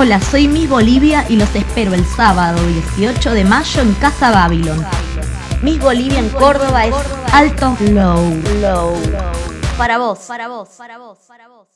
Hola, soy Miss Bolivia y los espero el sábado 18 de mayo en Casa Babylon. Miss Bolivia en Córdoba es alto low. Low. Para vos, para vos, para vos, para vos.